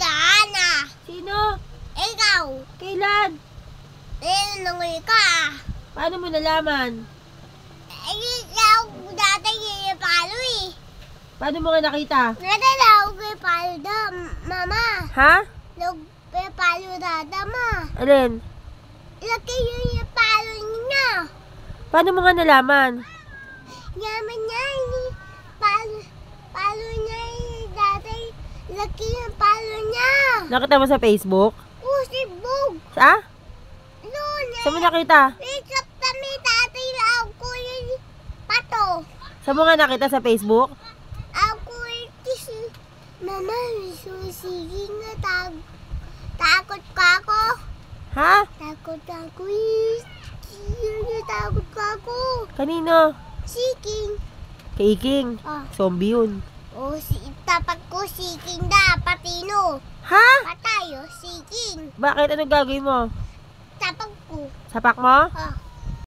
Dana. Sino? Ikaw. Kailan? Eh, nangoy ka. Paano mo nalaman? Eh, ikaw dati yung palo eh. Paano mo nga nakita? Nadalaw ko yung palo da, mama. Ha? Log yung palo dada, ma. Alin? Laki yun yung palo niya. Paano mo nga nalaman? Yaman niya, palo, palo eh, dati. Laki yung palo niya. Nakita mo sa Facebook? Oh, si Bog. Sa? Luna. Saan mo nakita? Up kami, tatay lang ko yung pato. Saan mo nga nakita sa Facebook? Ako yung kisi. Mama, susiging na tag. Takot ka ako. Ha? Takot ako eh. Takot ka ako. Kanino? Siking. Kay Iking. Ah. Zombie yun. Oh, si tapat ko da, patino. Ha? Patayo, siking. Bakit? Anong gagawin mo? Tapat ko. Sapak mo? Ah,